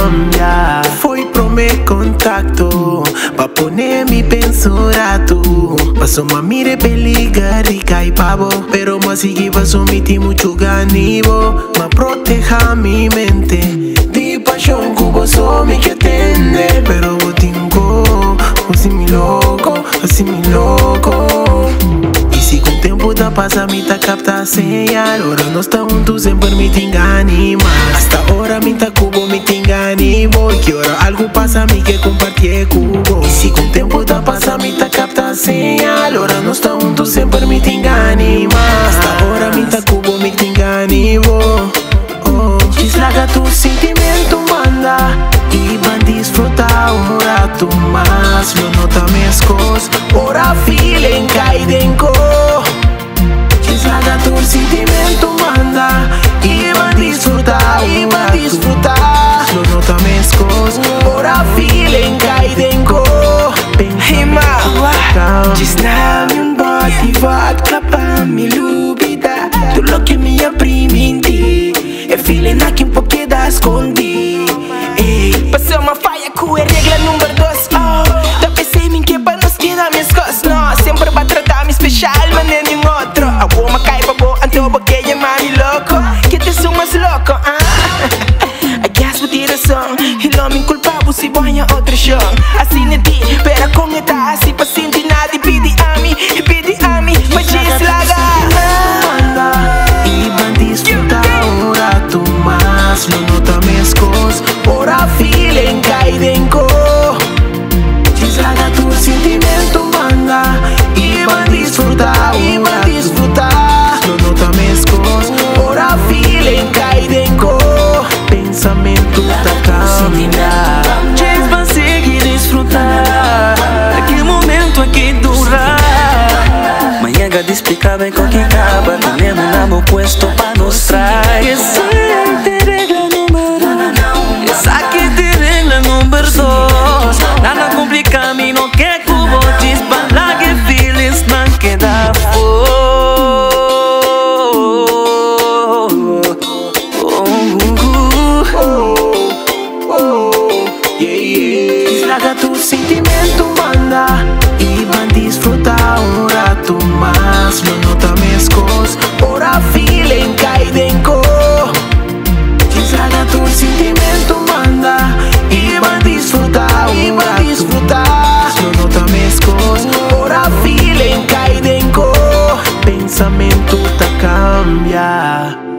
cambia. Foi pro meu contato Pa poner mi pensorato Paso ma mire peliga rica y pavo. Pero más sigue paso mi ti mucho ganivo. Ma proteja mi mente. Di pasión cubo so mi que tende Pero botingo Así mi loco, así mi loco. Da passa me tá capta señal Ora nós tá juntos me te engane Mas hasta hora me tá cubo me te Boy, que hora algo passa me que compartilhe cubo. E se com o tempo da passa me tá capta señal Ora nós tá juntos sempre me te engane Mas hasta hora me tá cubo me te engane boy. Oh, Deslaga tu sentimento, manda E van disfrutar um rato mais Lo nota mescos, ora feeling cai denko Feeling like un po' queda ascondi Ey, passamos a faia cu e regla numero 2 oh. Dar pe sei min quepa nos queda mi scos No, sempre va tratar mi especial, mané ni otro. A uomo cai pa bo anto que che ye mani loco. Que te sumas loco, ah I guess with the song. Hilo min culpabo si voglio otro show. Así ne ti, pero con e sentimento manga Iba disfrutar, iba disfrutar. Yo no tamescos, ora em caidenco Pensamento taca Sentimento Ches pansegui desfrutar Aquele momento aqui dura Manhã de explicar bem com quem acaba Comendo na meu puesto pa nos trair Traga tu sentimiento, manda y van a disfrutar ahora tú más. Lo nota mezcos, ahora feeling caidenco. Traga tu sentimiento, manda y van a disfrutar ahora disfrutar. Lo nota mezcos, ahora feeling caidenco. Pensamento te cambia.